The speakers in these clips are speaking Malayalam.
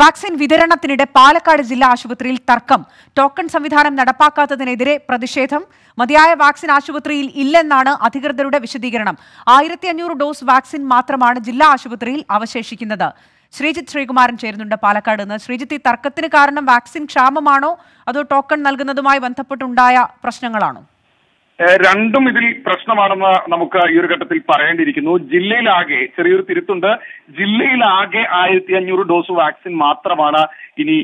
വാക്സിൻ വിതരണത്തിനിടെ പാലക്കാട് ജില്ലാ ആശുപത്രിയിൽ തർക്കം. ടോക്കൺ സംവിധാനം നടപ്പാക്കാത്തതിനെതിരെ പ്രതിഷേധം. മതിയായ വാക്സിൻ ആശുപത്രിയിൽ ഇല്ലെന്നാണ് അധികൃതരുടെ വിശദീകരണം. ആയിരത്തി അഞ്ഞൂറ് ഡോസ് വാക്സിൻ മാത്രമാണ് ജില്ലാ ആശുപത്രിയിൽ അവശേഷിക്കുന്നത്. ശ്രീജിത്ത് ശ്രീകുമാരൻ ചേരുന്നുണ്ട് പാലക്കാട് നിന്ന്. ശ്രീജിത്ത് ഈ തർക്കത്തിന് കാരണം വാക്സിൻ ക്ഷാമമാണോ? അതോ ടോക്കൺ നൽകുന്നതുമായി ബന്ധപ്പെട്ടുണ്ടായ പ്രശ്നങ്ങളാണോ? രണ്ടും ഇതിൽ പ്രശ്നമാണെന്ന് നമുക്ക് ഈ ഒരു ഘട്ടത്തിൽ പറയേണ്ടിയിരിക്കുന്നു. ജില്ലയിലാകെ ചെറിയൊരു തിരുത്തുണ്ട്. ജില്ലയിലാകെ ആയിരത്തി അഞ്ഞൂറ് ഡോസ് വാക്സിൻ മാത്രമാണ് ഇനി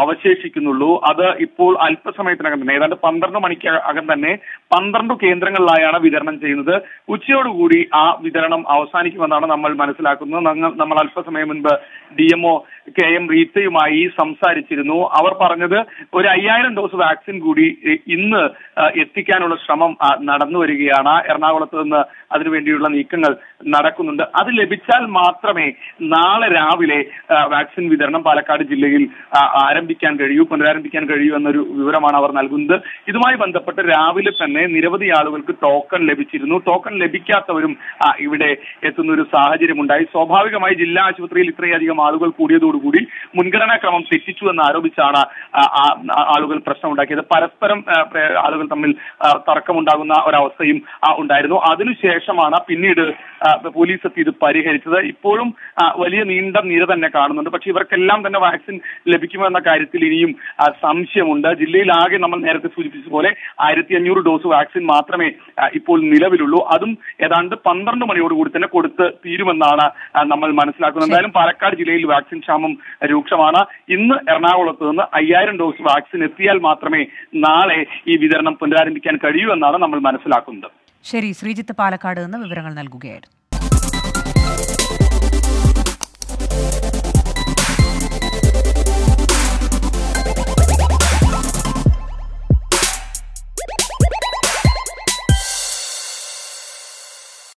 അവശേഷിക്കുന്നുള്ളൂ. അത് ഇപ്പോൾ അല്പസമയത്തിനകം തന്നെ ഏതാണ്ട് പന്ത്രണ്ട് മണിക്ക് അകം തന്നെ പന്ത്രണ്ട് കേന്ദ്രങ്ങളിലായാണ് വിതരണം ചെയ്യുന്നത്. ഉച്ചയോടുകൂടി ആ വിതരണം അവസാനിക്കുമെന്നാണ് നമ്മൾ മനസ്സിലാക്കുന്നത്. നമ്മൾ അല്പസമയം മുൻപ് ഡി എംഒ കെ എം റീത്തയുമായി സംസാരിച്ചിരുന്നു. അവർ പറഞ്ഞത് ഒരു അയ്യായിരം ഡോസ് വാക്സിൻ കൂടി ഇന്ന് എത്തിക്കാനുള്ള ശ്രമം നടന്നു വരികയാണ്. എറണാകുളത്ത് നിന്ന് അതിനുവേണ്ടിയുള്ള നീക്കങ്ങൾ നടക്കുന്നുണ്ട്. അത് ലഭിച്ചാൽ മാത്രമേ നാളെ രാവിലെ വാക്സിൻ വിതരണം പാലക്കാട് ജില്ലയിൽ ആരംഭിക്കാൻ കഴിയൂ പുനരാരംഭിക്കാൻ കഴിയൂ എന്നൊരു വിവരമാണ് അവർ നൽകുന്നത്. ഇതുമായി ബന്ധപ്പെട്ട് രാവിലെ തന്നെ നിരവധി ആളുകൾക്ക് ടോക്കൺ ലഭിച്ചിരുന്നു. ടോക്കൺ ലഭിക്കാത്തവരും ഇവിടെ എത്തുന്ന ഒരു സാഹചര്യമുണ്ടായി. സ്വാഭാവികമായി ജില്ലാ ആശുപത്രിയിൽ ഇത്രയധികം ആളുകൾ കൂടിയതോടുകൂടി മുൻഗണനാ ക്രമം തെറ്റിച്ചു എന്ന് ആരോപിച്ചാണ് ആളുകൾ പ്രശ്നമുണ്ടാക്കിയത്. പരസ്പരം ആളുകൾ തമ്മിൽ ആ, തർക്കമുണ്ടാകുന്ന ഒരവസ്ഥയും ഉണ്ടായിരുന്നു. അതിനുശേഷമാണ് പിന്നീട് പോലീസ് എത്തി ഇത് പരിഹരിച്ചത്. ഇപ്പോഴും വലിയ നീണ്ട നിര തന്നെ കാണുന്നുണ്ട്. പക്ഷെ ഇവർക്കെല്ലാം തന്നെ വാക്സിൻ ലഭിക്കുമോ എന്ന കാര്യത്തിൽ ഇനിയും സംശയമുണ്ട്. ജില്ലയിൽ ജില്ലയിലാകെ നമ്മൾ നേരത്തെ സൂചിപ്പിച്ച പോലെ ആയിരത്തി അഞ്ഞൂറ് ഡോസ് വാക്സിൻ മാത്രമേ ഇപ്പോൾ നിലവിലുള്ളൂ. അതും ഏതാണ്ട് പന്ത്രണ്ട് മണിയോടുകൂടി തന്നെ കൊടുത്ത് തീരുമെന്നാണ് നമ്മൾ മനസ്സിലാക്കുന്നത്. എന്തായാലും പാലക്കാട് ജില്ലയിൽ വാക്സിൻ ക്ഷാമം രൂക്ഷമാണ്. ഇന്ന് എറണാകുളത്ത് നിന്ന് അയ്യായിരം ഡോസ് വാക്സിൻ എത്തിയാൽ മാത്രമേ നാളെ ഈ വിതരണം പുനരാരംഭിക്കാൻ കഴിയൂ എന്നാണ് നമ്മൾ മനസ്സിലാക്കുന്നത്. ശരി ശ്രീജിത്ത് പാലക്കാട് നിന്ന് വിവരങ്ങൾ നൽകുകയായിരുന്നു.